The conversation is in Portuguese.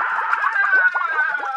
Ah!